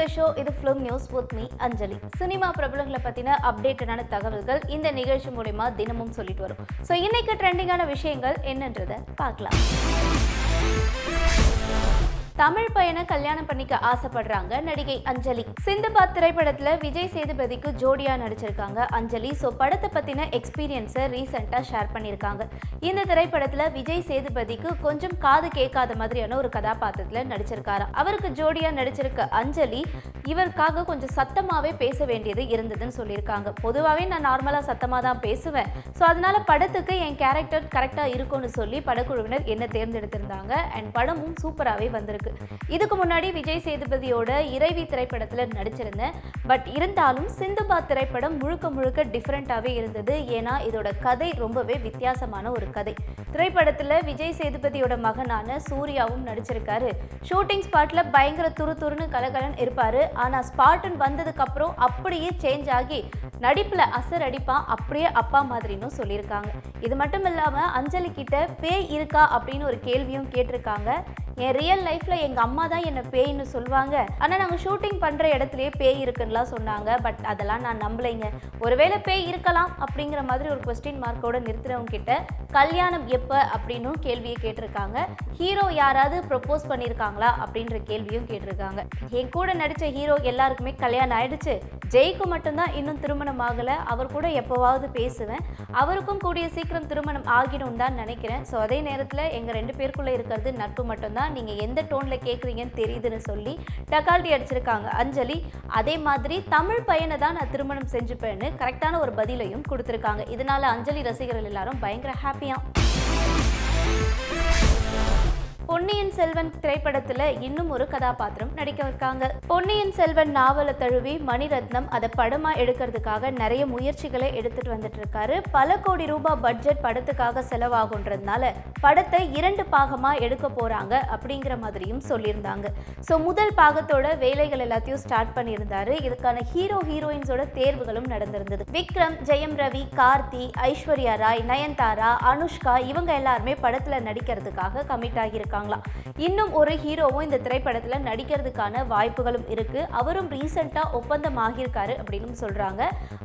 த show இது film news with me Anjali cinema பிரபலங்களை பற்றின அப்டேட்டடான தகவல்கள் இந்த நிகழ்ச்சி மூலிமா தினமும் சொல்லிட்டு வரும். ஸோ இன்னைக்கு ட்ரெண்டிங்கான விஷயங்கள் என்னன்றதை பார்க்கலாம். தமிழ் பையனை கல்யாணம் பண்ணிக்க ஆசைப்படுறாங்க நடிகை அஞ்சலி. சிந்துபாத் திரைப்படத்துல விஜய் சேதுபதிக்கு ஜோடியா நடிச்சிருக்காங்க அஞ்சலி. ஸோ படத்தை பத்தின எக்ஸ்பீரியன்ஸை ரீசெண்டா ஷேர் பண்ணியிருக்காங்க இந்த திரைப்படத்துல விஜய் சேதுபதிக்கு கொஞ்சம் காது கேட்காத மாதிரியான ஒரு கதாபாத்திரத்துல நடிச்சிருக்காரு. அவருக்கு ஜோடியா நடிச்சிருக்க அஞ்சலி இவருக்காக கொஞ்சம் சத்தமாவே பேச வேண்டியது இருந்ததுன்னு சொல்லியிருக்காங்க. பொதுவாகவே நான் நார்மலாக சத்தமாக தான் பேசுவேன். ஸோ அதனால படத்துக்கு என் கேரக்டர் கரெக்டாக இருக்கும்னு சொல்லி படக்குழுவினர் என்ன தேர்ந்தெடுத்திருந்தாங்க. அண்ட் படமும் சூப்பராகவே வந்திருக்கு. இதுக்கு முன்னாடி விஜய் சேதுபதியோட இறைவி திரைப்படத்துல நடிச்சிருந்தேன். பட் இருந்தாலும் சிந்துபாத் திரைப்படம் முழுக்க முழுக்க டிஃப்ரெண்ட்டாகவே இருந்தது. ஏன்னா இதோட கதை ரொம்பவே வித்தியாசமான ஒரு கதை. திரைப்படத்துல விஜய் சேதுபதியோட மகனான சூர்யாவும் நடிச்சிருக்காரு. ஷூட்டிங் ஸ்பாட்ல பயங்கர துரு துருன்னு கலகலன் இருப்பாரு. ஆனா ஸ்பாட்டன் வந்ததுக்கு அப்புறம் அப்படியே சேஞ்ச் ஆகி நடிப்புல அசர் அடிப்பான் அப்படியே அப்பா மாதிரின்னு சொல்லியிருக்காங்க. இது மட்டும் இல்லாம அஞ்சலி கிட்ட பேய் இருக்கா அப்படின்னு ஒரு கேள்வியும் கேட்டிருக்காங்க. என் ரியல் லைஃப்ல எங்க அம்மா தான் என்ன பேய்னு சொல்லுவாங்க. ஆனா நாங்க ஷூட்டிங் பண்ற இடத்துலயே பேய் இருக்குன்னுலாம் சொன்னாங்க. பட் அதெல்லாம் நான் நம்பலைங்க. ஒருவேளை பேய் இருக்கலாம் அப்படிங்கிற மாதிரி ஒரு கொஸ்டின் மார்க்கோட நிறுத்துறவங்க கிட்ட கல்யாணம் எப்ப? அப்படின்னு கேள்வியை கேட்டிருக்காங்க. ஹீரோ யாராவது ப்ரொப்போஸ் பண்ணியிருக்காங்களா அப்படின்ற கேள்வியும் கேட்டிருக்காங்க. என் கூட நடிச்ச ஹீரோ எல்லாருக்குமே கல்யாணம் ஆயிடுச்சு. ஜெய்க்கு மட்டும்தான் இன்னும் திருமணம் ஆகலை. அவர் கூட எப்போவாவது பேசுவேன். அவருக்கும் கூடிய சீக்கிரம் திருமணம் ஆகிடும் தான் நினைக்கிறேன். ஸோ அதே நேரத்தில் எங்கள் ரெண்டு பேருக்குள்ளே இருக்கிறது நட்பு மட்டும்தான். நீங்கள் எந்த டோனில் கேட்குறீங்கன்னு தெரியுதுன்னு சொல்லி டக்கால்ட்டி அடிச்சிருக்காங்க. அஞ்சலி அதே மாதிரி தமிழ் பையனை தான் நான் திருமணம் செஞ்சுப்பேன்னு கரெக்டான ஒரு பதிலையும் கொடுத்துருக்காங்க. இதனால அஞ்சலி ரசிகர்கள் எல்லாரும் பயங்கர ஹாப்பியாக பொன்னியின் செல்வன் திரைப்படத்துல இன்னும் ஒரு கதாபாத்திரம் நடிக்க இருக்காங்க பொன்னியின் செல்வன் நாவலை தழுவி மணிரத்னம் அதை படமா எடுக்கிறதுக்காக நிறைய முயற்சிகளை எடுத்துட்டு வந்துட்டு இருக்காரு பல கோடி ரூபாய் பட்ஜெட் படத்துக்காக செலவாகுன்றதுனால படத்தை இரண்டு பாகமா எடுக்க போறாங்க அப்படிங்கிற மாதிரியும் சொல்லியிருந்தாங்க. ஸோ முதல் பாகத்தோட வேலைகள் எல்லாத்தையும் ஸ்டார்ட் பண்ணியிருந்தாரு. இதுக்கான ஹீரோ ஹீரோயின்ஸோட தேர்வுகளும் நடந்திருந்தது. விக்ரம் ஜெயம் ரவி கார்த்தி ஐஸ்வர்யா ராய் நயன்தாரா அனுஷ்கா இவங்க எல்லாருமே படத்துல நடிக்கிறதுக்காக கமிட் ஆகியிருக்காங்களா சொல்லலாம் இன்னும் ஒரு ஹீரோவும் இந்த திரைப்படத்தில் நடிக்கிறதுக்கான வாய்ப்புகளும் இருக்குது அவரும் ரீசெண்டாக ஒப்பந்தம் ஆகியிருக்காரு அப்படின்னு சொல்கிறாங்க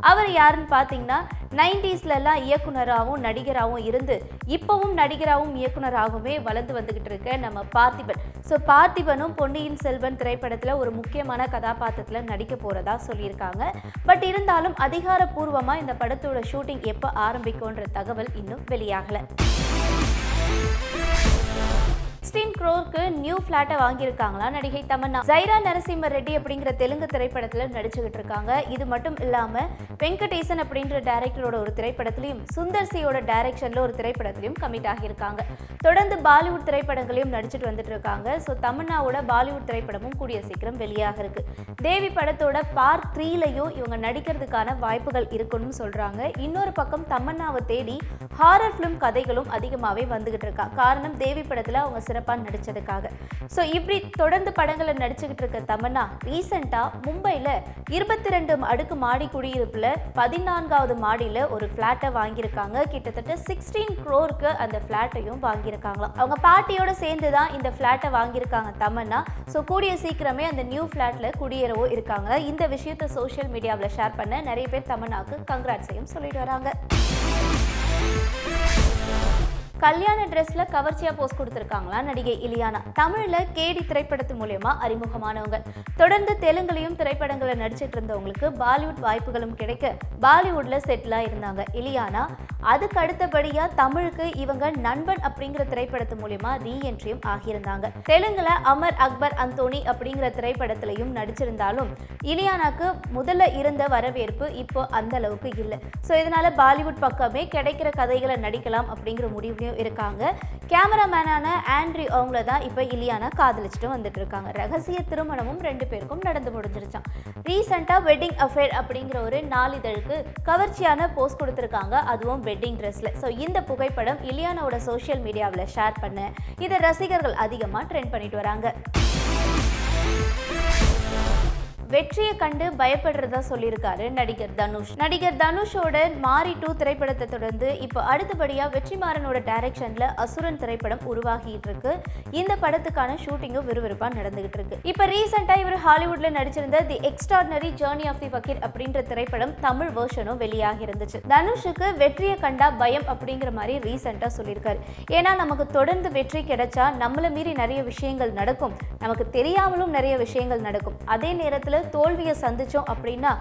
அவர் யாருன்னு பார்த்தீங்கன்னா நைன்டிஸ்லலாம் இயக்குனராகவும் நடிகராகவும் இருந்து இப்போவும் நடிகராகவும் இயக்குனராகவுமே வளர்ந்து வந்துக்கிட்டு இருக்க நம்ம பார்த்திபன். ஸோ பார்த்திபனும் பொன்னியின் செல்வன் திரைப்படத்தில் ஒரு முக்கியமான கதாபாத்திரத்தில் நடிக்க போகிறதா சொல்லியிருக்காங்க. பட் இருந்தாலும் அதிகாரப்பூர்வமாக இந்த படத்தோட ஷூட்டிங் எப்போ ஆரம்பிக்கும்ன்ற தகவல் இன்னும் வெளியாகல. Sixteen க்ரோருக்கு new ஃப்ளாட்டை வாங்கியிருக்காங்களா? நடிகை தமன்னா. ஜைரா நரசிம்ம ரெட்டி அப்படிங்கிற தெலுங்கு திரைப்படத்தில் நடிச்சுக்கிட்டு இருக்காங்க. இது மட்டும் இல்லாமல் வெங்கடேசன் அப்படின்ற டேரக்டரோட ஒரு திரைப்படத்திலையும் சுந்தர் சியோட டைரக்ஷனில் ஒரு திரைப்படத்திலையும் கமிட் ஆகியிருக்காங்க. தொடர்ந்து பாலிவுட் திரைப்படங்களையும் நடிச்சுட்டு வந்துட்டு இருக்காங்க. ஸோ தமன்னாவோட பாலிவுட் திரைப்படமும் கூடிய சீக்கிரம் வெளியாக இருக்கு. தேவி படத்தோட பார்ட் த்ரீலையும் இவங்க நடிக்கிறதுக்கான வாய்ப்புகள் இருக்குன்னு சொல்றாங்க. இன்னொரு பக்கம் தமன்னாவை தேடி ஹாரர் ஃபிலிம் கதைகளும் அதிகமாகவே வந்துகிட்டு இருக்கா. காரணம் தேவி படத்தில் அவங்க சிறப்பாக நடித்ததுக்காக ஸோ இப்படி தொடர்ந்து படங்களை நடிச்சுக்கிட்டு இருக்க தமன்னா ரீசெண்டாக மும்பையில் இருபத்தி ரெண்டு அடுக்கு மாடி குடியிருப்பில் பதினான்காவது மாடியில் ஒரு ஃப்ளாட்டை வாங்கியிருக்காங்க. கிட்டத்தட்ட சிக்ஸ்டீன் க்ரோருக்கு அந்த ஃப்ளாட்டையும் வாங்கியிருக்காங்களாம். அவங்க பாட்டியோட சேர்ந்து தான் இந்த ஃப்ளாட்டை வாங்கியிருக்காங்க தமன்னா. ஸோ கூடிய சீக்கிரமே அந்த நியூ ஃப்ளாட்டில் குடியேறவோ இருக்காங்க. இந்த விஷயத்தை சோஷியல் மீடியாவில் ஷேர் பண்ண நிறைய பேர் தமன்னாவுக்கு கங்க்ராட்ஸையும் சொல்லிட்டு வராங்க. கல்யாண ட்ரெஸ்ல கவர்ச்சியா போஸ்ட் கொடுத்திருக்காங்களா நடிகை இலியானா. தமிழ்ல கேடி திரைப்படத்து மூலயமா அறிமுகமானவங்க. தொடர்ந்து தெலுங்குலையும் திரைப்படங்களை நடிச்சிட்டு இருந்தவங்களுக்கு பாலிவுட் வாய்ப்புகளும் கிடைக்க பாலிவுட்ல செட்டிலா இருந்தாங்க இலியானா. அதுக்கு அடுத்தபடியா தமிழுக்கு இவங்க நண்பன் அப்படிங்கிற திரைப்படத்து மூலயமா ரீஎன்ட்ரியும் ஆகியிருந்தாங்க. தெலுங்குல அமர் அக்பர் அந்தோனி அப்படிங்கிற திரைப்படத்திலையும் நடிச்சிருந்தாலும் இலியானாக்கு முதல்ல இருந்த வரவேற்பு இப்போ அந்த அளவுக்கு இல்லை. ஸோ இதனால பாலிவுட் பக்கமே கிடைக்கிற கதைகளை நடிக்கலாம் அப்படிங்கிற முடிவு முடிவுலையும் இருக்காங்க. கேமராமேனான ஆண்ட்ரி அவங்கள தான் இப்போ இலியானா காதலிச்சுட்டு வந்துட்டு இருக்காங்க ரகசிய திருமணமும் ரெண்டு பேருக்கும் நடந்து முடிஞ்சிருச்சான் ரீசெண்டாக வெட்டிங் அஃபேர் அப்படிங்கிற ஒரு நாளிதழுக்கு கவர்ச்சியான போஸ்ட் கொடுத்துருக்காங்க. அதுவும் வெட்டிங் ட்ரெஸ்ஸில் ஸோ இந்த புகைப்படம் இலியானாவோட சோஷியல் மீடியாவில் ஷேர் பண்ண. இதை ரசிகர்கள் அதிகமாக ட்ரெண்ட் பண்ணிட்டு வராங்க. வெற்றியை கண்டு பயப்படுறதா சொல்லியிருக்காரு நடிகர் தனுஷ். நடிகர் தனுஷோட மாரி டூ திரைப்படத்தை தொடர்ந்து இப்போ அடுத்தபடியாக வெற்றிமாறனோட டைரக்ஷனில் அசுரன் திரைப்படம் உருவாகிட்டு இருக்கு. இந்த படத்துக்கான ஷூட்டிங்கும் விறுவிறுப்பாக நடந்துகிட்டு இருக்கு. இப்போ ரீசெண்டாக இவர் ஹாலிவுட்ல நடிச்சிருந்த the extraordinary journey of the fakir அப்படின்ற திரைப்படம் தமிழ் வேர்ஷனும் வெளியாகி இருந்துச்சு. தனுஷுக்கு வெற்றியை கண்டா பயம் அப்படிங்கிற மாதிரி ரீசெண்டாக சொல்லியிருக்காரு. ஏன்னா நமக்கு தொடர்ந்து வெற்றி கிடைச்சா நம்மள மீறி நிறைய விஷயங்கள் நடக்கும். நமக்கு தெரியாமலும் நிறைய விஷயங்கள் நடக்கும். அதே நேரத்தில் தோல்வியை சந்திச்சோம் அப்படின்னா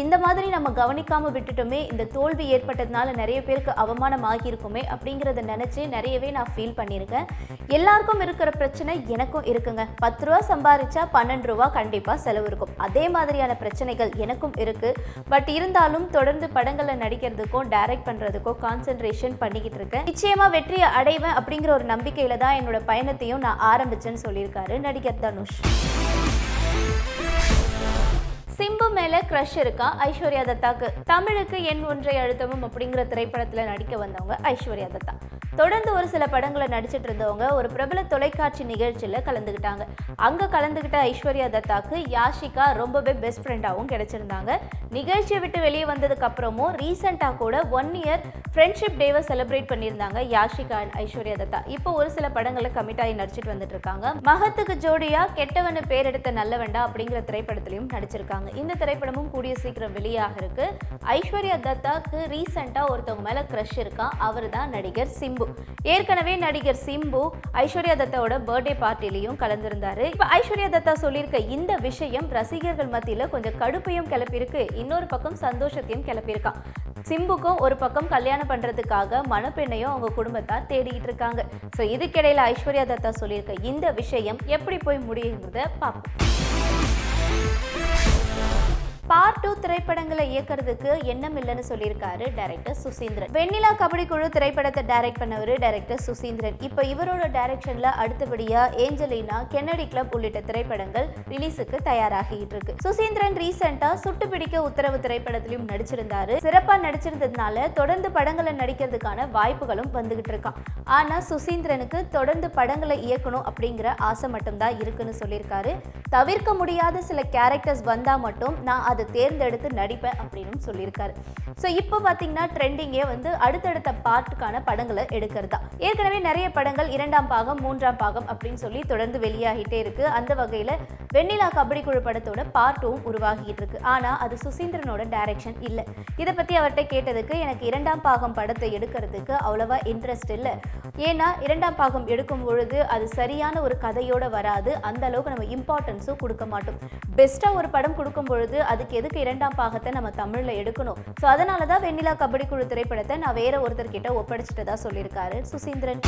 இந்த மாதிரி நம்ம கவனிக்காமல் விட்டுட்டோமே இந்த தோல்வி ஏற்பட்டதுனால நிறைய பேருக்கு அவமானம் ஆகியிருக்குமே அப்படிங்கிறத நினச்சி நிறையவே நான் ஃபீல் பண்ணியிருக்கேன். எல்லாருக்கும் இருக்கிற பிரச்சனை எனக்கும் இருக்குங்க. பத்து ரூபா சம்பாதிச்சா பன்னெண்டு ரூபா கண்டிப்பாக செலவு இருக்கும். அதே மாதிரியான பிரச்சனைகள் எனக்கும் இருக்கு. பட் இருந்தாலும் தொடர்ந்து படங்களை நடிக்கிறதுக்கும் டைரக்ட் பண்ணுறதுக்கோ கான்சென்ட்ரேஷன் பண்ணிக்கிட்டு இருக்கேன். நிச்சயமா வெற்றியை அடைவேன் அப்படிங்கிற ஒரு நம்பிக்கையில் தான் என்னோட பயணத்தையும் நான் ஆரம்பிச்சேன்னு சொல்லியிருக்காரு நடிகர் தனுஷ். சிம்பு மேல கிரஷ் இருக்கா ஐஸ்வர்யா தத்தாக்கு? தமிழுக்கு என் ஒன்றை அழுத்தமும் அப்படிங்கிற திரைப்படத்துல நடிக்க வந்தவங்க ஐஸ்வர்யா தத்தா. தொடர்ந்து ஒரு சில படங்களை நடிச்சிட்டு இருந்தவங்க ஒரு பிரபல தொலைக்காட்சி நிகழ்ச்சியில் கலந்துக்கிட்டாங்க அங்கே கலந்துக்கிட்ட ஐஸ்வர்யா தத்தாக்கு யாஷிகா ரொம்பவே பெஸ்ட் ஃப்ரெண்டாகவும் கிடைச்சிருந்தாங்க. நிகழ்ச்சியை விட்டு வெளியே வந்ததுக்கு அப்புறமும் ரீசெண்டாக கூட ஒன் இயர் ஃப்ரெண்ட்ஷிப் டேவை செலிப்ரேட் பண்ணியிருந்தாங்க யாஷிகா அண்ட் ஐஸ்வர்யா தத்தா. இப்போ ஒரு சில படங்களை கமிட் ஆகி நடிச்சிட்டு வந்துட்டு இருக்காங்க மகத்துக்கு ஜோடியா கெட்டவனு பேர் எடுத்த நல்லவண்டா அப்படிங்கிற திரைப்படத்திலையும் நடிச்சிருக்காங்க. இந்த திரைப்படமும் கூடிய சீக்கிரம் வெளியாக இருக்கு. ஐஸ்வர்யா தத்தாக்கு ரீசெண்டாக ஒருத்தவங்க மேலே க்ரஷ் இருக்கா? அவர் தான் நடிகர் சிம்பு. ஏற்கனவே நடிகர் சிம்பு ஐஸ்வர்யா தத்தாவோட பர்த்டே பார்ட்டிலையும் கலந்திருந்தாரு. இப்போ ஐஸ்வர்யா தத்தா சொல்லியிருக்க இந்த விஷயம் ரசிகர்கள் மத்தியில கொஞ்சம் கடுப்பையும் கிளப்பியிருக்கு. இன்னொரு பக்கம் சந்தோஷத்தையும் கிளப்பியிருக்கான் சிம்புக்கும் ஒரு பக்கம் கல்யாணம் பண்றதுக்காக மணப்பெண்ணையும் அவங்க குடும்பத்தார் தேடிக்கிட்டு இருக்காங்க. ஸோ இதுக்கிடையில ஐஸ்வர்யா தத்தா சொல்லியிருக்க இந்த விஷயம் எப்படி போய் முடியுங்கிறத பார்ப்போம் பார்ட் டூ திரைப்படங்களை இயக்கிறதுக்கு எண்ணம் இல்லைன்னு சொல்லியிருக்காரு டைரக்டர் சுசீந்திரன். வெண்ணிலா கபடி குழு திரைப்படத்தை டைரக்ட் பண்ணவர் டைரக்டர் சுசீந்திரன். இப்போ இவரோட டைரக்ஷன்ல அடுத்தபடியா ஏஞ்சலினா கென்னடி கிளப் உள்ளிட்ட திரைப்படங்கள் ரிலீஸுக்கு தயாராகிட்டு இருக்கு. சுசீந்திரன் ரீசெண்டா சுட்டு பிடிக்க உத்தரவு திரைப்படத்திலும் நடிச்சிருந்தாரு. சிறப்பா நடிச்சிருந்ததுனால தொடர்ந்து படங்களை நடிக்கிறதுக்கான வாய்ப்புகளும் வந்துகிட்டு இருக்கான். ஆனா சுசீந்திரனுக்கு தொடர்ந்து படங்களை இயக்கணும் அப்படிங்கிற ஆசை மட்டும்தான் இருக்குன்னு சொல்லியிருக்காரு. தவிர்க்க முடியாத சில கேரக்டர்ஸ் வந்தா மட்டும் நான் அதை தேர்ந்தெடுத்து நடிப்பேன் அப்படின்னு சொல்லியிருக்காரு. ஸோ இப்போ பார்த்தீங்கன்னா ட்ரெண்டிங்கே வந்து அடுத்தடுத்த பார்ட்டுக்கான படங்களை எடுக்கிறது தான். ஏற்கனவே நிறைய படங்கள் இரண்டாம் பாகம் மூன்றாம் பாகம் அப்படின்னு சொல்லி தொடர்ந்து வெளியாகிட்டே இருக்கு. அந்த வகையில் வெண்ணிலா கபடி குழு படத்தோட பார்ட்டும் உருவாகிட்டு இருக்கு. ஆனால் அது சுசீந்திரனோட டைரக்ஷன் இல்லை. இதை பற்றி அவர்கிட்ட கேட்டதுக்கு எனக்கு இரண்டாம் பாகம் படத்தை எடுக்கிறதுக்கு அவ்வளவா இன்ட்ரெஸ்ட் இல்லை. ஏன்னா இரண்டாம் பாகம் எடுக்கும் பொழுது அது சரியான ஒரு கதையோட வராது. அந்த அளவுக்கு நம்ம இம்பார்ட்டன்ஸும் கொடுக்க மாட்டோம். பெஸ்ட்டாக ஒரு படம் கொடுக்கும் பொழுது அது அதுக்கு எதுக்கு இரண்டாம் பாகத்தை நம்ம தமிழில் எடுக்கணும்? ஸோ அதனால தான் வெண்ணிலா கபடி குழு திரைப்படத்தை நான் வேற ஒருத்தர்கிட்ட ஒப்படைச்சிட்டதா சொல்லியிருக்காரு சுசீந்திரன்.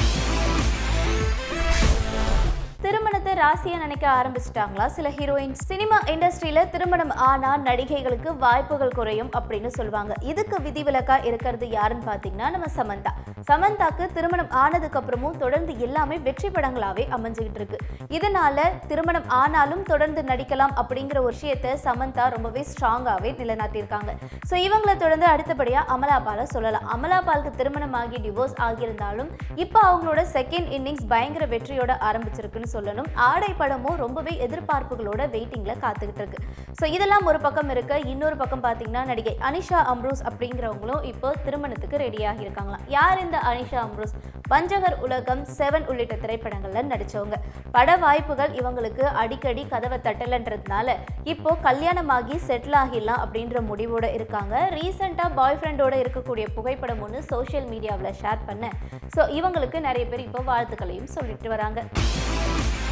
திருமணத்தை ராசியா நினைக்க ஆரம்பிச்சிட்டாங்களா? சில ஹீரோயின்ஸ் சினிமா இண்டஸ்ட்ரியில திருமணம் ஆனா நடிகைகளுக்கு வாய்ப்புகள் குறையும் அப்படின்னு சொல்லுவாங்க. இதுக்கு விதிவிலக்கா இருக்கிறது யாருன்னு பாத்தீங்கன்னா நம்ம சமந்தா. சமந்தாக்கு திருமணம் ஆனதுக்கு அப்புறமும் தொடர்ந்து எல்லாமே வெற்றி படங்களாவே அமைஞ்சுக்கிட்டு இருக்கு. இதனால திருமணம் ஆனாலும் தொடர்ந்து நடிக்கலாம் அப்படிங்கிற ஒரு விஷயத்தை சமந்தா ரொம்பவே ஸ்ட்ராங்காவே நிலைநாட்டியிருக்காங்க. ஸோ இவங்களை தொடர்ந்து அடுத்தபடியா அமலாபால சொல்லலாம். அமலாபாலுக்கு திருமணம் ஆகி டிவோர்ஸ் ஆகியிருந்தாலும் இப்போ அவங்களோட செகண்ட் இன்னிங்ஸ் பயங்கர வெற்றியோட ஆரம்பிச்சிருக்குன்னு சொல்லணும். ஆடை படமும் ரொம்பவே எதிர்பார்ப்புகளோட வெயிட்டிங்ல காத்துக்கிட்டு இருக்கு ஸோ இதெல்லாம் ஒரு பக்கம் இருக்க. இன்னொரு பக்கம் பார்த்தீங்கன்னா நடிகை அனிஷா அம்ரூஸ் அப்படிங்கிறவங்களும் இப்போ திருமணத்துக்கு ரெடியாகி இருக்காங்களாம் யார் இந்த அனிஷா அம்ரூஸ்? பஞ்சகர் உலகம் செவன் உள்ளிட்ட திரைப்படங்கள்ல நடிச்சவங்க. பட வாய்ப்புகள் இவங்களுக்கு அடிக்கடி கதவை தட்டலன்றதுனால இப்போ கல்யாணமாகி செட்டில் ஆகிடலாம் அப்படின்ற முடிவோட இருக்காங்க. ரீசெண்டாக பாய் ஃப்ரெண்டோட இருக்கக்கூடிய புகைப்படம் ஒன்று சோஷியல் மீடியாவில் ஷேர் பண்ண ஸோ இவங்களுக்கு நிறைய பேர் இப்போ வாழ்த்துக்களையும் சொல்லிட்டு வராங்க.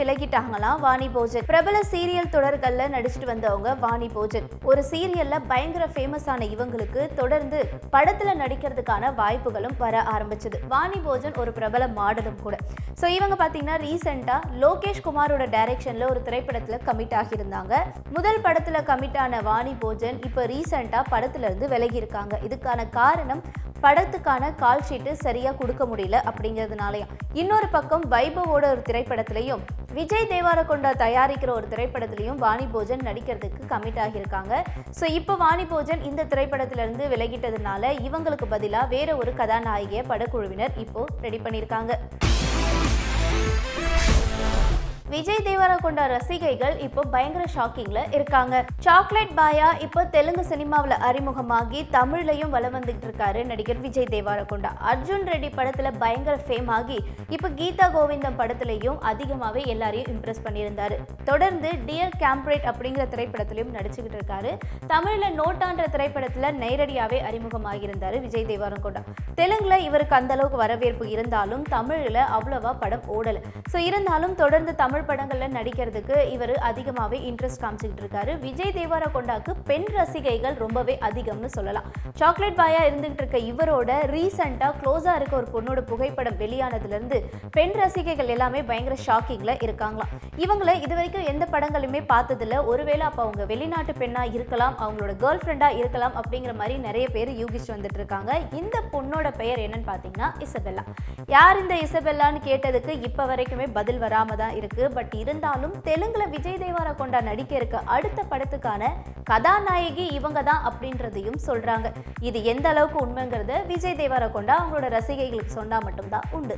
விலகிட்டாங்களாம் வாணி போஜன். பிரபல சீரியல் தொடர்கள்ல நடிச்சிட்டு வந்தவங்க வாணி போஜன். ஒரு சீரியல்ல பயங்கர ஃபேமஸ் ஆன இவங்களுக்கு தொடர்ந்து படத்துல நடிக்கிறதுக்கான வாய்ப்புகளும் வர ஆரம்பிச்சது. வாணி போஜன் ஒரு பிரபல மாடலும் கூட. ஸோ இவங்க பார்த்தீங்கன்னா ரீசெண்டாக லோகேஷ் குமாரோட டைரக்ஷனில் ஒரு திரைப்படத்தில் கமிட் ஆகியிருந்தாங்க. முதல் படத்தில் கமிட் ஆன வாணி போஜன் இப்போ ரீசெண்டாக படத்துலேருந்து விலகி இருக்காங்க. இதுக்கான காரணம் படத்துக்கான கால் ஷீட்டு சரியாக கொடுக்க முடியல அப்படிங்கிறதுனாலையும் இன்னொரு பக்கம் வைபவோட ஒரு திரைப்படத்திலையும் விஜய் தேவாரகொண்டா தயாரிக்கிற ஒரு திரைப்படத்திலையும் வாணி போஜன் நடிக்கிறதுக்கு கமிட் ஆகியிருக்காங்க. ஸோ இப்போ வாணி போஜன் இந்த திரைப்படத்திலிருந்து விலகிட்டதுனால இவங்களுக்கு பதிலாக வேற ஒரு கதாநாயகியை படக்குழுவினர் இப்போ ரெடி பண்ணியிருக்காங்க. விஜய் தேவரகொண்டா ரசிகைகள் இப்போ பயங்கர ஷாக்கிங்ல இருக்காங்க. சாக்லேட் பாயா இப்போ தெலுங்கு சினிமாவில் அறிமுகமாகி தமிழ்லையும் வளம் வந்துகிட்டு இருக்காரு நடிகர் விஜய் தேவரகொண்டா அர்ஜுன் ரெட்டி படத்துல பயங்கர ஃபேம் ஆகி இப்போ கீதா கோவிந்தம் படத்துலையும் அதிகமாகவே எல்லாரையும் இம்ப்ரெஸ் பண்ணியிருந்தாரு. தொடர்ந்து டியர் கேம்ப்ரேட் அப்படிங்கிற திரைப்படத்திலையும் நடிச்சுக்கிட்டு இருக்காரு. தமிழ்ல நோட்டான்ற திரைப்படத்துல நேரடியாவே அறிமுகமாகியிருந்தாரு விஜய் தேவரகொண்டா தெலுங்குல இவருக்கு அந்த அளவுக்கு வரவேற்பு இருந்தாலும் தமிழ்ல அவ்வளவா படம் ஓடல. ஸோ இருந்தாலும் தொடர்ந்து தமிழ் படங்கள்ல நடிக்கிறதுக்கு இவர் அதிகமாகவே இன்ட்ரெஸ்ட் காமிச்சிக்கிட்டு இருக்காரு. விஜய் தேவார கொண்டாக்கு பெண் ரசிகைகள் ரொம்பவே அதிகம்னு சொல்லலாம். சாக்லேட் பாயா இருந்துகிட்டு இருக்க இவரோட ரீசெண்டாக க்ளோஸாக இருக்க ஒரு பொண்ணோட புகைப்படம் வெளியானதுல இருந்து பெண் ரசிகைகள் எல்லாமே பயங்கர ஷாக்கிங்ல இருக்காங்களாம். இவங்கள இது வரைக்கும் எந்த படங்களுமே பார்த்ததில்ல. ஒருவேளை அப்போ அவங்க வெளிநாட்டு பெண்ணா இருக்கலாம் அவங்களோட கேர்ள் ஃப்ரெண்டா இருக்கலாம் அப்படிங்கிற மாதிரி நிறைய பேர் யூகிச்சு வந்துட்டு இருக்காங்க. இந்த பொண்ணோட பெயர் என்னன்னு பார்த்தீங்கன்னா இசபெல்லா. யார் இந்த இசபெல்லான்னு கேட்டதுக்கு இப்போ வரைக்குமே பதில் வராமல் தான் இருக்கு. பட் இருந்தாலும் தெலுங்குல விஜய் தேவார கொண்டா நடிக்க இருக்க அடுத்த படத்துக்கான கதாநாயகி இவங்க தான் அப்படின்றதையும் சொல்றாங்க. இது எந்த அளவுக்கு உண்மைங்கிறத விஜய் தேவார கொண்டா அவங்களோட ரசிகைகளுக்கு சொன்னா மட்டும்தான் உண்டு.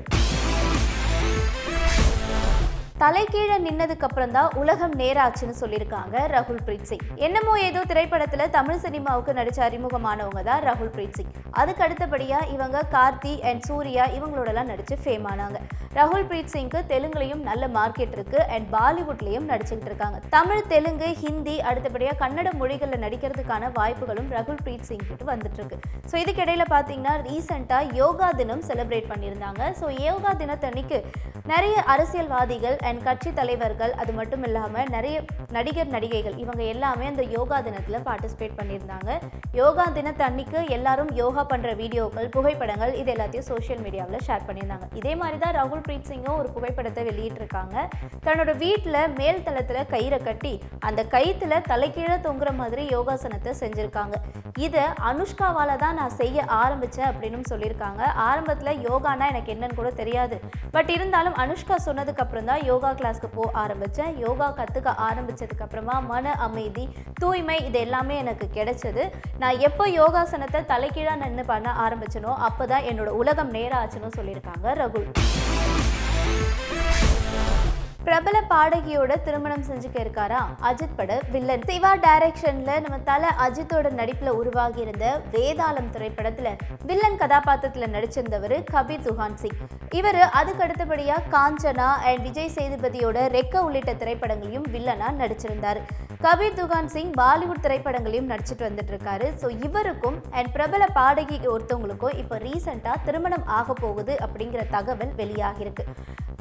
தலைகீழே நின்னதுக்கு அப்புறம் தான் உலகம் நேராச்சுன்னு சொல்லியிருக்காங்க ரகுல் பிரீத் சிங். என்னமோ ஏதோ திரைப்படத்தில் தமிழ் சினிமாவுக்கு நடிச்ச அறிமுகமானவங்க தான் ரகுல் பிரீத் சிங். அதுக்கு அடுத்தபடியாக இவங்க கார்த்தி அண்ட் சூர்யா இவங்களோடலாம் நடித்து ஃபேம் ஆனாங்க. ரகுல் பிரீத் சிங்க்கு தெலுங்குலையும் நல்ல மார்க்கெட் இருக்குது அண்ட் பாலிவுட்லேயும் நடிச்சுக்கிட்டு இருக்காங்க. தமிழ் தெலுங்கு ஹிந்தி அடுத்தபடியாக கன்னட மொழிகளில் நடிக்கிறதுக்கான வாய்ப்புகளும் ரகுல் பிரீத் சிங் கிட்ட வந்துட்டு இருக்கு ஸோ இதுக்கிடையில் பார்த்தீங்கன்னா ரீசெண்டாக யோகா தினம் செலிப்ரேட் பண்ணியிருந்தாங்க. ஸோ யோகா தினத்தன்னைக்கு நிறைய அரசியல்வாதிகள் அண்ட் கட்சி தலைவர்கள் அது மட்டும் இல்லாமல் நிறைய நடிகர் நடிகைகள் இவங்க எல்லாமே அந்த யோகா தினத்தில் பார்ட்டிசிபேட் பண்ணியிருந்தாங்க. யோகா தினத்தன்னைக்கு எல்லாரும் யோகா பண்ணுற வீடியோக்கள் புகைப்படங்கள் இது எல்லாத்தையும் சோஷியல் மீடியாவில் ஷேர் பண்ணியிருந்தாங்க. இதே மாதிரி தான் ராகுல் பிரீத் சிங்கும் ஒரு புகைப்படத்தை வெளியிட்டிருக்காங்க. தன்னோட வீட்டில் மேல் தளத்தில் கயிறை கட்டி அந்த கயித்துல தலைக்கீழே தொங்குற மாதிரி யோகாசனத்தை செஞ்சுருக்காங்க. இதை அனுஷ்காவால தான் நான் செய்ய ஆரம்பித்தேன் அப்படின்னு சொல்லியிருக்காங்க. ஆரம்பத்தில் யோகானா எனக்கு என்னன்னு கூட தெரியாது. பட் இருந்தாலும் அனுஷ்கா சொன்னதுக்கு அப்புறம் தான் யோகா யோகா கிளாஸ்க்கு போக ஆரம்பித்தேன் யோகா கற்றுக்க ஆரம்பித்ததுக்கப்புறமா மன அமைதி தூய்மை இது எல்லாமே எனக்கு கிடைச்சது. நான் எப்போ யோகாசனத்தை தலைகீழாக நின்று பண்ண ஆரம்பிச்சனோ அப்போ தான் என்னோட உலகம் நேராச்சுன்னு சொல்லியிருக்காங்க ரகுல். பிரபல பாடகியோட திருமணம் செஞ்சுக்க இருக்காரா? அஜித் பட வில்லன். சிவா டைரக்ஷன்ல நம்ம தல அஜித்தோட நடிப்புல உருவாகி இருந்த வேதாளம் திரைப்படத்துல வில்லன் கதாபாத்திரத்துல நடிச்சிருந்தவர் கபீர் துஹான் சிங். இவர் அதுக்கு அடுத்தபடியா காஞ்சனா அண்ட் விஜய் சேதுபதியோட ரெக்க உள்ளிட்ட திரைப்படங்களையும் வில்லனா நடிச்சிருந்தார். கபீர் துகான் சிங் பாலிவுட் திரைப்படங்களையும் நடிச்சிட்டு வந்துட்டு இருக்காரு. ஸோ இவருக்கும் அண்ட் பிரபல பாடகி ஒருத்தவங்களுக்கும் இப்போ ரீசெண்டாக திருமணம் ஆக போகுது அப்படிங்கிற தகவல் வெளியாகிருக்கு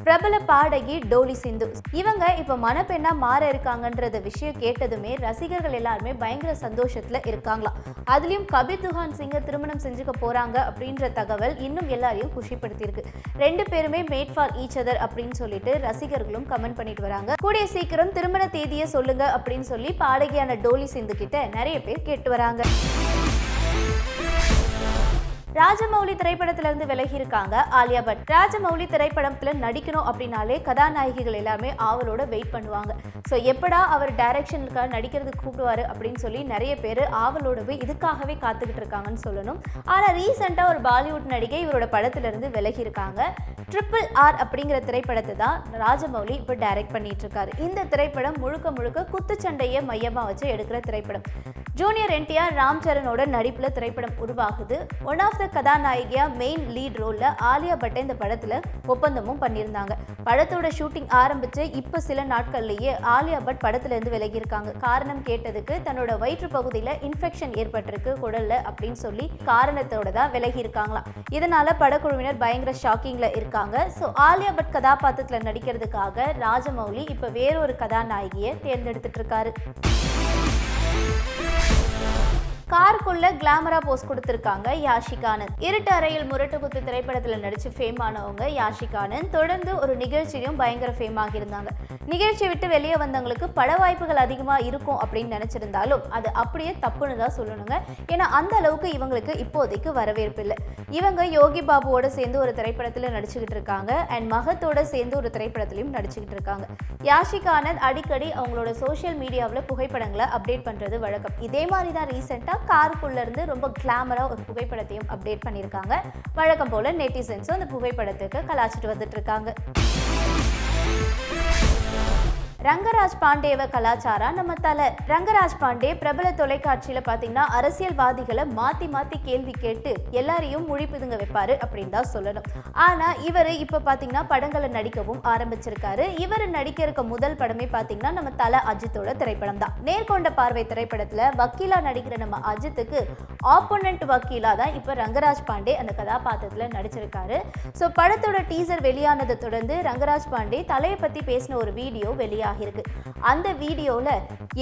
பிரபல பாடகி டோலி சிந்து. இவங்க இப்ப மணப்பெண்ணா மாற இருக்காங்கன்றத விஷயம் கேட்டதுமே ரசிகர்கள் எல்லாருமே பயங்கர சந்தோஷத்துல இருக்காங்களாம். அதுலயும் கபிர் துஹான் சிங்க திருமணம் செஞ்சுக்க போறாங்க அப்படின்ற தகவல் இன்னும் எல்லாரையும் குஷிப்படுத்தியிருக்கு. ரெண்டு பேருமே மேட் ஃபார் ஈச் அதர் அப்படின்னு சொல்லிட்டு ரசிகர்களும் கமெண்ட் பண்ணிட்டு வராங்க. கூடிய சீக்கிரம் திருமண தேதியை சொல்லுங்க அப்படின்னு சொல்லி பாடகியான டோலி சிந்து கிட்ட நிறைய பேர் கேட்டு வராங்க. ராஜமௌலி திரைப்படத்துல இருந்து விலகி இருக்காங்க ஆலியா பட். ராஜமௌலி திரைப்படத்துல நடிக்கணும் அப்படின்னாலே கதாநாயகிகள் எல்லாமே ஆவலோட வெயிட் பண்ணுவாங்க. ஸோ எப்படா அவர் டைரக்ஷனுக்காக நடிக்கிறதுக்கு கூப்பிடுவாரு அப்படின்னு சொல்லி நிறைய பேர் ஆவலோடவே இதுக்காகவே காத்துக்கிட்டு இருக்காங்கன்னு சொல்லணும். ஆனால் ரீசெண்டாக ஒரு பாலிவுட் நடிகை இவரோட படத்துல இருந்து விலகி இருக்காங்க ட்ரிபிள் ஆர் அப்படிங்கிற திரைப்படத்தை தான் ராஜமௌலி இப்போ டைரக்ட் பண்ணிட்டு இருக்காரு. இந்த திரைப்படம் முழுக்க முழுக்க குத்துச்சண்டையை மையமாக வச்சு எடுக்கிற திரைப்படம். ஜூனியர் என்டிஆர் ராம் சரணோட நடிப்பில் திரைப்படம் உருவாகுது. ஒன் ஆஃப் த கதாநாயகியா மெயின் லீட் ரோலில் ஆலியா பட்டை இந்த படத்தில் ஒப்பந்தமும் பண்ணியிருந்தாங்க. படத்தோட ஷூட்டிங் ஆரம்பித்து இப்போ சில நாட்கள்லேயே ஆலியா பட் படத்துலேருந்து விலகியிருக்காங்க காரணம் கேட்டதுக்கு தன்னோட வயிற்று பகுதியில் இன்ஃபெக்ஷன் ஏற்பட்டிருக்கு குடலில் அப்படின்னு சொல்லி காரணத்தோட தான் விலகியிருக்காங்களாம் இதனால் படக்குழுவினர் பயங்கர ஷாக்கிங்கில் இருக்காங்க. ஸோ ஆலியா பட் கதாபாத்திரத்தில் நடிக்கிறதுக்காக ராஜமௌலி இப்போ வேறொரு கதாநாயகியை தேர்ந்தெடுத்துட்டு இருக்காரு. கார் கிளாமரா போஸ்ட் கொடுத்திருக்காங்க யாஷிகானந்த் இருட்டு அறையில் முரட்டு குத்து திரைப்படத்துல நடிச்சு ஃபேம் ஆனவங்க யாஷிகானந்த் தொடர்ந்து ஒரு நிகழ்ச்சியும் பயங்கர ஃபேம் ஆகியிருந்தாங்க. நிகழ்ச்சியை விட்டு வெளியே வந்தவங்களுக்கு பட வாய்ப்புகள் அதிகமா இருக்கும் அப்படின்னு நினைச்சிருந்தாலும் அது அப்படியே தப்புன்னு தான் சொல்லணுங்க. ஏன்னா அந்த அளவுக்கு இவங்களுக்கு இப்போதைக்கு வரவேற்பு இல்லை. இவங்க யோகி பாபுவோட சேர்ந்து ஒரு திரைப்படத்துல நடிச்சுக்கிட்டு இருக்காங்க. அண்ட் மகத்தோட சேர்ந்து ஒரு திரைப்படத்திலையும் நடிச்சுக்கிட்டு இருக்காங்க. யாஷிகானந்த் அடிக்கடி அவங்களோட சோஷியல் மீடியாவில் புகைப்படங்களை அப்டேட் பண்றது வழக்கம். இதே மாதிரி தான் ரீசெண்டாக கார் இருந்து ரொம்ப கிளாமரா ஒரு புகைப்படத்தையும் அப்டேட் பண்ணியிருக்காங்க. வழக்கம் போல நெட்டிசன்ஸும் அந்த புகைப்படத்துக்கு கலாச்சிட்டு வந்துட்டு இருக்காங்க. ரங்கராஜ் பாண்டேவ கலாச்சாரா? நம்ம தலை ரங்கராஜ் பாண்டே பிரபல தொலைக்காட்சியில பாத்தீங்கன்னா அரசியல்வாதிகளை மாத்தி மாத்தி கேள்வி கேட்டு எல்லாரையும் முழிப்புதுங்க வைப்பாரு அப்படின்னு தான் சொல்லணும். ஆனா இவர் இப்ப பாத்தீங்கன்னா படங்களை நடிக்கவும் ஆரம்பிச்சிருக்காரு. இவர் நடிக்க இருக்க முதல் படமே பாத்தீங்கன்னா நம்ம தலை அஜித்தோட திரைப்படம் தான். நேர்கொண்ட பார்வை திரைப்படத்துல வக்கீலா நடிக்கிற நம்ம அஜித்துக்கு ஆப்போனன்ட் வக்கீலா தான் இப்ப ரங்கராஜ் பாண்டே அந்த கதாபாத்திரத்துல நடிச்சிருக்காரு. ஸோ படத்தோட டீசர் வெளியானதை தொடர்ந்து ரங்கராஜ் பாண்டே தலையை பத்தி பேசின ஒரு வீடியோ வெளியாக ஆகியிருக்கு அந்த வீடியோவில்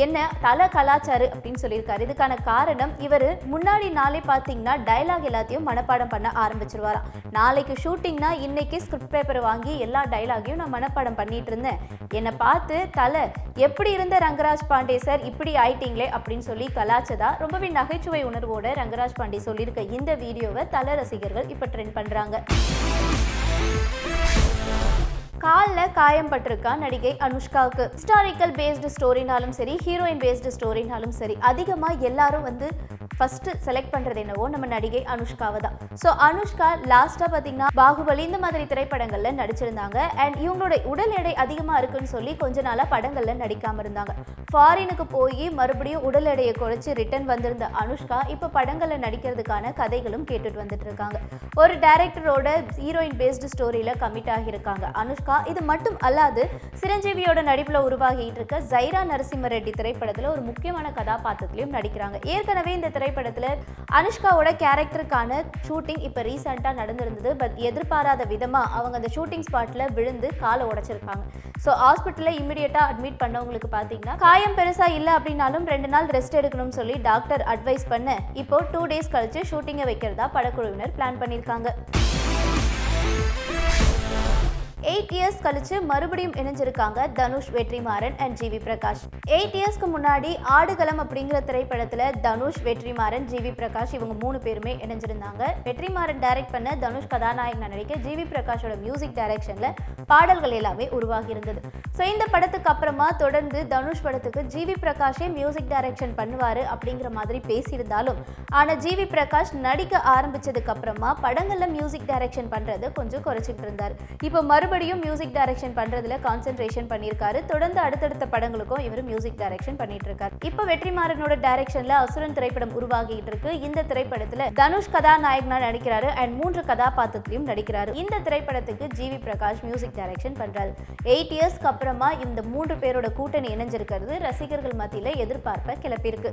என்ன தல கலாச்சாரு அப்படின்னு சொல்லியிருக்காரு. இதுக்கான காரணம் இவர் முன்னாடி நாளே பார்த்தீங்கன்னா டைலாக் எல்லாத்தையும் மனப்பாடம் பண்ண ஆரம்பிச்சிருவாராம். நாளைக்கு ஷூட்டிங்னா இன்னைக்கு ஸ்கிரிப்ட் பேப்பர் வாங்கி எல்லா டைலாகையும் நான் மனப்பாடம் பண்ணிட்டு இருந்தேன். என்னை பார்த்து தலை எப்படி இருந்த ரங்கராஜ் பாண்டே சார்? இப்படி ஆயிட்டீங்களே? அப்படின்னு சொல்லி கலாச்சதா ரொம்பவே நகைச்சுவை உணர்வோட ரங்கராஜ் பாண்டே சொல்லியிருக்க இந்த வீடியோவை தல ரசிகர்கள் இப்போ ட்ரெண்ட் பண்ணுறாங்க காலில் காயம் பட்டிருக்கா நடிகை அனுஷ்காவுக்கு. ஹிஸ்டாரிக்கல் பேஸ்டு ஸ்டோரினாலும் சரி ஹீரோயின் பேஸ்டு ஸ்டோரினாலும் சரி அதிகமாக எல்லாரும் வந்து ஃபஸ்ட்டு செலக்ட் பண்ணுறது என்னவோ நம்ம நடிகை அனுஷ்காவை தான். ஸோ அனுஷ்கா லாஸ்ட்டாக பார்த்தீங்கன்னா பாகுபலி இந்த மாதிரி திரைப்படங்களில் நடிச்சிருந்தாங்க. அண்ட் இவங்களோட உடல் எடை அதிகமாக இருக்குன்னு சொல்லி கொஞ்ச நாளாக படங்களில் நடிக்காமல் இருந்தாங்க. ஃபாரினுக்கு போய் மறுபடியும் உடல் எடையை குறைச்சி ரிட்டர்ன் வந்திருந்த அனுஷ்கா இப்போ படங்களில் நடிக்கிறதுக்கான கதைகளும் கேட்டுட்டு வந்துட்டு இருக்காங்க. ஒரு டைரக்டரோட ஹீரோயின் பேஸ்டு ஸ்டோரியில் கமிட் ஆகியிருக்காங்க. அனுஷ்கா இது மட்டும் அல்லாது சிரஞ்சீவியோட நடிப்பில் உருவாகிட்டு இருக்க ஜைரா நரசிம்ம ரெட்டி திரைப்படத்தில் ஒரு முக்கியமான கதாபாத்திரத்திலையும் நடிக்கிறாங்க. ஏற்கனவே இந்த திரைப்படத்தில் அனுஷ்காவோட கேரக்டருக்கான ஷூட்டிங் இப்போ ரீசெண்டாக நடந்திருந்தது. பட் எதிர்பாராத விதமாக அவங்க அந்த ஷூட்டிங் ஸ்பாட்டில் விழுந்து காலை உடைச்சிருக்காங்க. ஸோ ஹாஸ்பிட்டலில் இமீடியட்டாக அட்மிட் பண்ணவங்களுக்கு பார்த்தீங்கன்னா காயம் பெருசாக இல்லை அப்படின்னாலும் ரெண்டு நாள் ரெஸ்ட் எடுக்கணும்னு சொல்லி டாக்டர் அட்வைஸ் பண்ண இப்போ டூ டேஸ் கழிச்சு ஷூட்டிங்கை வைக்கிறதா படக்குழுவினர் பிளான் பண்ணியிருக்காங்க எயிட் இயர்ஸ் கழிச்சு மறுபடியும் இணைஞ்சிருக்காங்க Dhanush Vetrimaaran and GV Prakash. Eight இயர்ஸ்க்கு முன்னாடி ஆடுகளம் அப்படிங்கிற திரைப்படத்துல தனுஷ் வெற்றிமாறன் ஜிவி பிரகாஷ் இவங்க மூணு பேருமே இணைஞ்சிருந்தாங்க. வெற்றிமாறன் டைரக்ட் பண்ண தனுஷ் கதாநாயகன் நடிக்க ஜிவி பிரகாஷோட மியூசிக் டைரக்ஷன்ல பாடல்கள் எல்லாமே உருவாகி இருந்தது ஸோ இந்த படத்துக்கு அப்புறமா தொடர்ந்து தனுஷ் படத்துக்கு ஜிவி பிரகாஷே மியூசிக் டைரக்ஷன் பண்ணுவாரு அப்படிங்கிற மாதிரி பேசியிருந்தாலும் ஆனால் ஜிவி பிரகாஷ் நடிக்க ஆரம்பிச்சதுக்கு அப்புறமா படங்களில் மியூசிக் டைரக்ஷன் பண்ணுறது கொஞ்சம் குறைச்சிக்கிட்டு இருந்தார். இப்போ மறு மறுபடியும் மியூசிக் டைரக்ஷன் பண்றதுல கான்சென்ட்ரேஷன் பண்ணியிருக்காரு. தொடர்ந்து அடுத்தடுத்த படங்களுக்கும் இவர் மியூசிக் டைரக்ஷன் பண்ணிட்டு இருக்காரு இப்போ வெற்றிமாறனோட டைரக்ஷன்ல அசுரன் திரைப்படம் உருவாகிட்டு இருக்கு. இந்த திரைப்படத்துல தனுஷ் கதாநாயகனா நடிக்கிறாரு. அண்ட் மூன்று கதாபாத்திரத்திலையும் நடிக்கிறாரு. இந்த திரைப்படத்துக்கு ஜிவி பிரகாஷ் மியூசிக் டைரக்ஷன் பண்றாரு. எயிட் இயர்ஸ்க்கு அப்புறமா இந்த மூன்று பேரோட கூட்டணி இணைஞ்சிருக்கிறது. ரசிகர்கள் மத்தியில எதிர்பார்ப்பை கிளப்பியிருக்கு.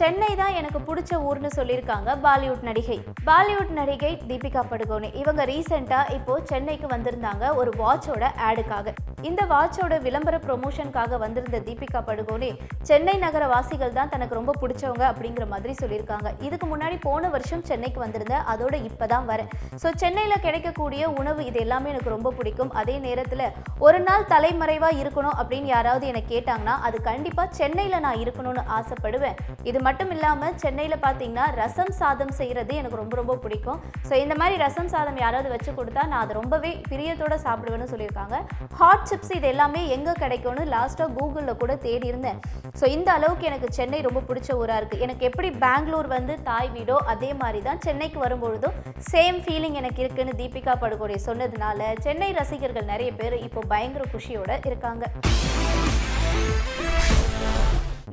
சென்னை தான் எனக்கு பிடிச்ச ஊர்னு சொல்லியிருக்காங்க பாலிவுட் நடிகை. பாலிவுட் நடிகை தீபிகா படுகோனே. இவங்க ரீசெண்டாக இப்போ சென்னைக்கு வந்திருந்தாங்க ஒரு வாட்சோட ஆடுக்காக. இந்த வாட்சோட விளம்பர ப்ரொமோஷனுக்காக வந்திருந்த தீபிகா படுகோனே சென்னை நகர வாசிகள் தான் தனக்கு ரொம்ப பிடிச்சவங்க அப்படிங்கிற மாதிரி சொல்லியிருக்காங்க. இதுக்கு முன்னாடி போன வருஷம் சென்னைக்கு வந்திருந்தேன் அதோட இப்போ தான் வரேன். ஸோ சென்னையில் கிடைக்கக்கூடிய உணவு இது எல்லாமே எனக்கு ரொம்ப பிடிக்கும். அதே நேரத்தில் ஒரு நாள் தலைமறைவாக இருக்கணும் அப்படின்னு யாராவது என்னை கேட்டாங்கன்னா அது கண்டிப்பாக சென்னையில் நான் இருக்கணும்னு ஆசைப்படுவேன். இது மட்டும் இல்லாமல் சென்னையில் பார்த்தீங்கன்னா ரசம் சாதம் செய்கிறது எனக்கு ரொம்ப ரொம்ப பிடிக்கும். ஸோ இந்த மாதிரி ரசம் சாதம் யாராவது வச்சு கொடுத்தா நான் அதை ரொம்பவே பிரியத்தோடு சாப்பிடுவேன்னு சொல்லியிருக்காங்க. ஹாட் சிப்ஸ் இது எல்லாமே எங்கே கிடைக்கும்னு லாஸ்ட்டாக கூகுளில் கூட தேடி இருந்தேன். ஸோ இந்த அளவுக்கு எனக்கு சென்னை ரொம்ப பிடிச்ச ஊராக இருக்குது எனக்கு எப்படி பெங்களூர் வந்து தாய் வீடோ அதே மாதிரி தான் சென்னைக்கு வரும்பொழுதும் சேம் ஃபீலிங் எனக்கு இருக்குன்னு தீபிகா படுகோடே சொன்னதுனால சென்னை ரசிகர்கள் நிறைய பேர் இப்போ பயங்கர குஷியோடு இருக்காங்க.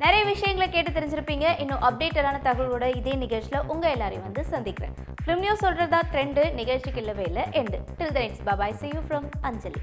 நிறைய விஷயங்களை கேட்டு தெரிஞ்சிருப்பீங்க. இன்னும் அப்டேட்டடான தகவலோட இதே நிகழ்ச்சியில் உங்கள் எல்லாரையும் வந்து சந்திக்கிறேன். ஃபிலிம் நியூஸ் சொல்கிறதா ட்ரெண்டு நிகழ்ச்சிக்கு இல்லவே இல்லை end till the next bye bye see you from Anjali.